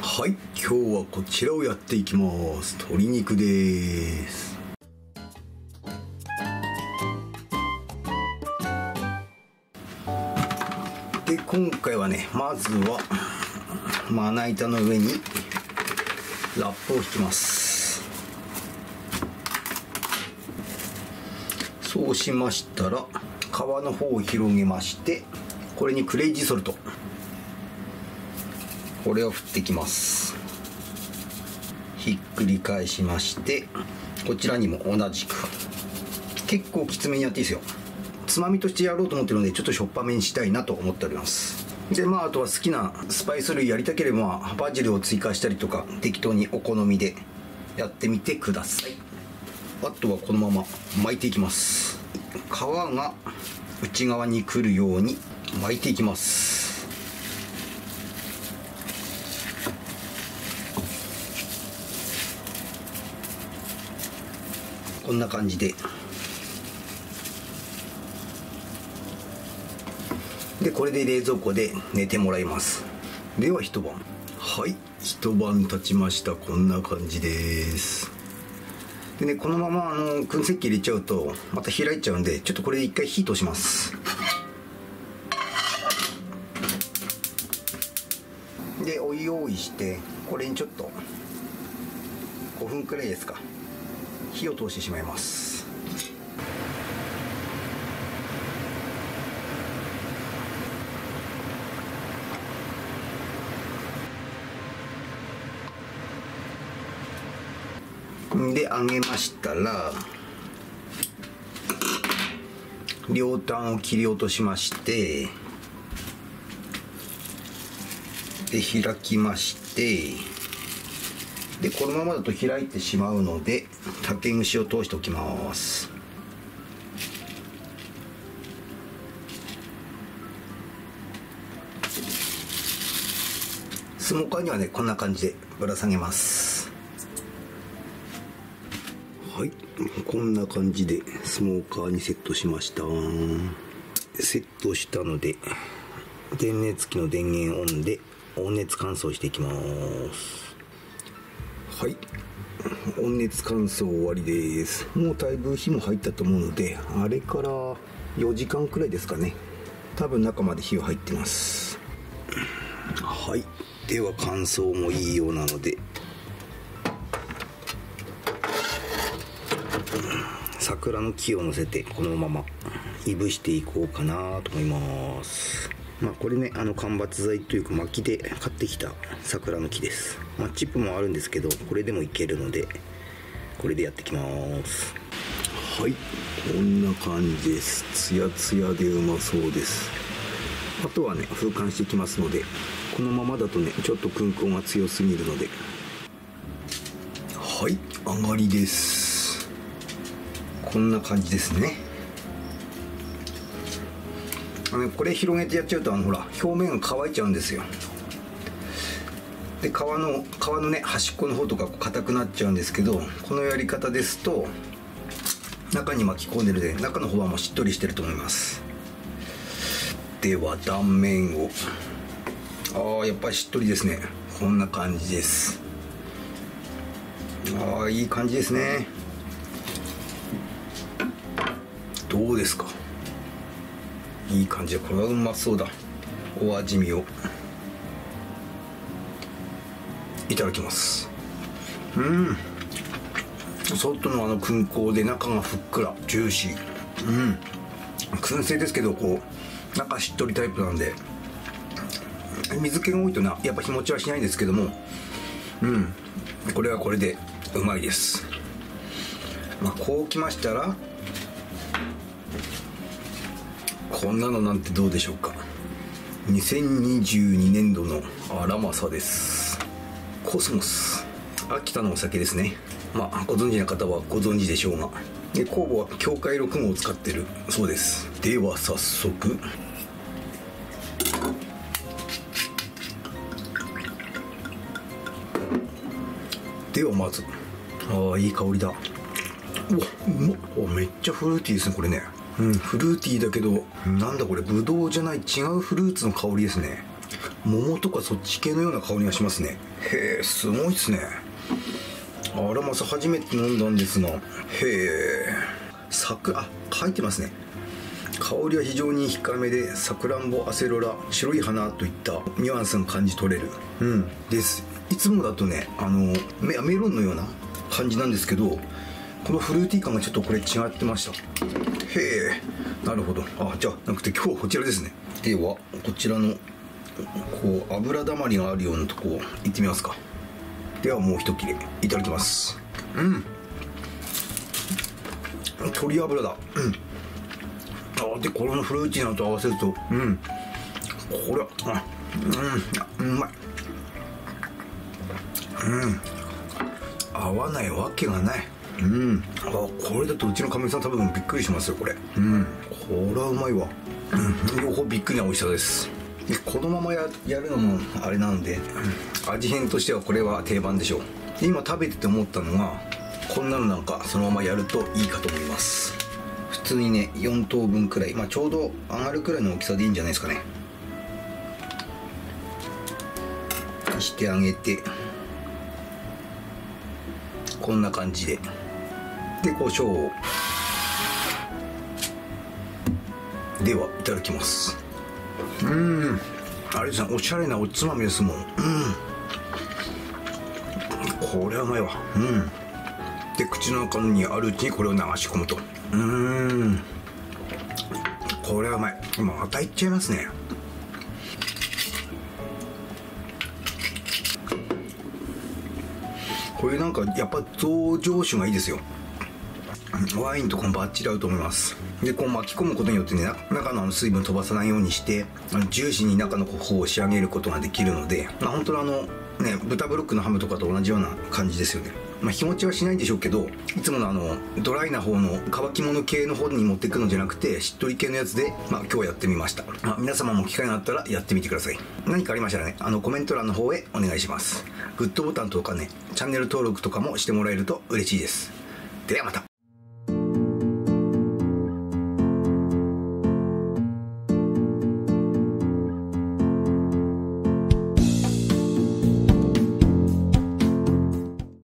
はい今日はこちらをやっていきます。鶏肉です。で今回はねまずはまな板の上にラップを引きます。そうしましたら皮の方を広げましてこれにクレイジーソルトこれを振っていきます。ひっくり返しましてこちらにも同じく。結構きつめにやっていいですよ。つまみとしてやろうと思ってるのでちょっとしょっぱめにしたいなと思っております。でまああとは好きなスパイス類やりたければバジルを追加したりとか適当にお好みでやってみてください。あとはこのまま巻いていきます。皮が内側に来るように巻いていきます。こんな感じで。でこれで冷蔵庫で寝てもらいます。では一晩。はい。一晩経ちました。こんな感じです。でねこのままあの燻製器入れちゃうとまた開いちゃうんでちょっとこれで一回火通します。でお湯用意してこれにちょっと5分くらいですか火を通してしまいます。で揚げましたら両端を切り落としましてで開きましてでこのままだと開いてしまうので竹串を通しておきます。スモーカーにはねこんな感じでぶら下げます。はい。こんな感じでスモーカーにセットしました。セットしたので電熱器の電源オンで温熱乾燥していきます。はい。温熱乾燥終わりです。もうだいぶ火も入ったと思うのであれから4時間くらいですかね。多分中まで火が入ってます。はい。では乾燥もいいようなので。桜の木を乗せてこのままいぶしていこうかなと思います。まあこれねあの間伐材というか薪で買ってきた桜の木です。まあチップもあるんですけどこれでもいけるのでこれでやってきます。はい。こんな感じです。ツヤツヤでうまそうです。あとはね風乾していきますのでこのままだとねちょっと燻香が強すぎるので。はい。上がりです。こんな感じですね。あのこれ広げてやっちゃうとあのほら表面が乾いちゃうんですよ。で皮の皮のね端っこの方とか硬くなっちゃうんですけどこのやり方ですと中に巻き込んでるで中の方はもうしっとりしてると思います。では断面を。ああやっぱりしっとりですね。こんな感じです。ああいい感じですね。どうですか？いい感じこれはうまそうだ。お味見を。いただきます。うん。外のあの燻香で中がふっくらジューシー。うん。燻製ですけどこう中しっとりタイプなんで。水気が多いとなやっぱ日持ちはしないんですけども。うん。これはこれでうまいです。まあこうきましたらこんなのなんてどうでしょうか。2022年度の荒政です。コスモス。秋田のお酒ですね。まあご存知の方はご存知でしょうが。で酵母は境界6号を使ってるそうです。では早速。ではまず。ああいい香りだ。うわうまっ。めっちゃフルーティーですねこれね。うんフルーティーだけどなんだこれブドウじゃない違うフルーツの香りですね。桃とかそっち系のような香りがしますね。へえすごいっすね。あらまさ初めて飲んだんですがへえ桜あ書いてますね。香りは非常に控えめでさくらんぼアセロラ白い花といったニュアンスが感じ取れる。うんです。いつもだとねあのメメロンのような感じなんですけどこのフルーティー感がちょっとこれ違ってました。へえなるほど。あじゃなくて今日はこちらですね。ではこちらのこう油だまりがあるようなとこ行ってみますか。ではもう一切れいただきます。うん。鶏油だ。うん。あでこのフルーティーなのと合わせると。うん。これあうんうまい。うん。合わないわけがないうん。あこれだとうちのかみさん多分びっくりしますよこれ。うん。これはうまいわ。うん。両方びっくりな美味しさです。でこのままややるのもあれなんで、味変としてはこれは定番でしょう。で今食べてて思ったのがこんなのなんかそのままやるといいかと思います。普通にね4等分くらい、まあ、ちょうど上がるくらいの大きさでいいんじゃないですかね。してあげて。こんな感じでで胡椒ではいただきます。うん。あれですねおしゃれなおつまみですもん。うん。これはうまいわ。うん。で口の中にあるうちにこれを流し込むと。うん。これはうまい。またいっちゃいますね。これなんかやっぱ増上酒がいいですよ。ワインとかもバッチリ合うと思います。でこう巻き込むことによってね中のあの水分飛ばさないようにしてあのジューシーに中の方を仕上げることができるので、まあ、本当にあのね豚ブロックのハムとかと同じような感じですよね。まあ、日持ちはしないんでしょうけどいつものあのドライな方の乾き物系の方に持っていくのじゃなくてしっとり系のやつで、まあ、今日はやってみました、まあ、皆様も機会があったらやってみてください。何かありましたらねあのコメント欄の方へお願いします。グッドボタンとかねチャンネル登録とかもしてもらえると嬉しいです。ではまた。